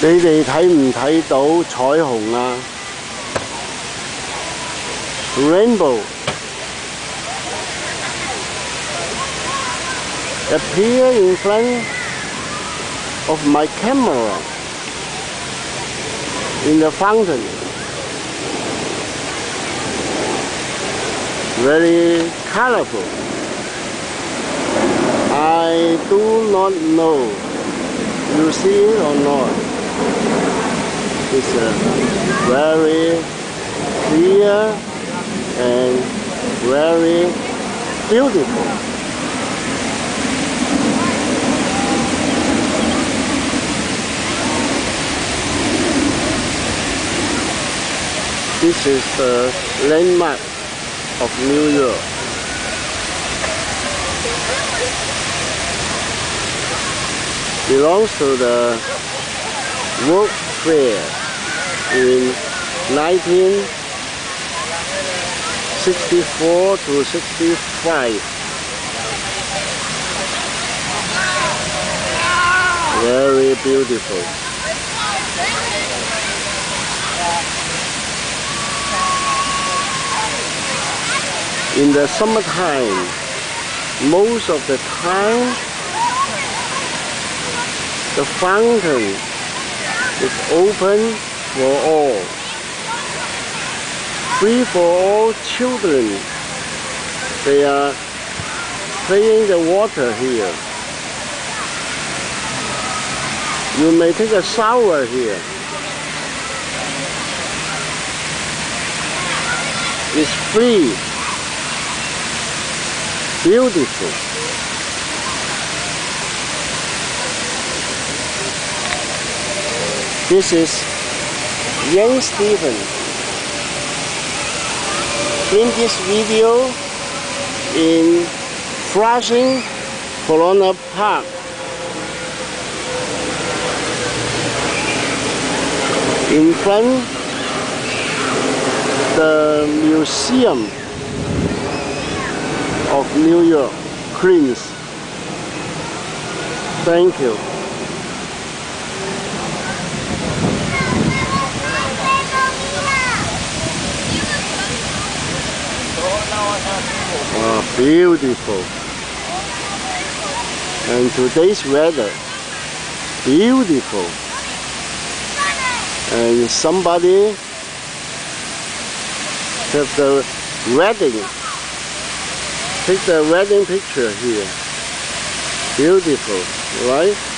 你哋睇唔睇到彩虹啊？Rainbow appear in front of my camera in the fountain. Very colorful. I do not know you see it or not. It's uh, very clear and very beautiful. This is the landmark of New York. Belongs to the World Fair in 1964 to 65. Very beautiful. In the summertime, most of the time, the fountain is open for all. Free for all children. They are playing the water here. You may take a shower here. It's free. Beautiful. This is Yan Steven. In this video in Flushing Corona Park. In front the museum of New York, Queens. Thank you. Beautiful. And today's weather, beautiful. And somebody have the wedding. Take the wedding picture here. Beautiful, right?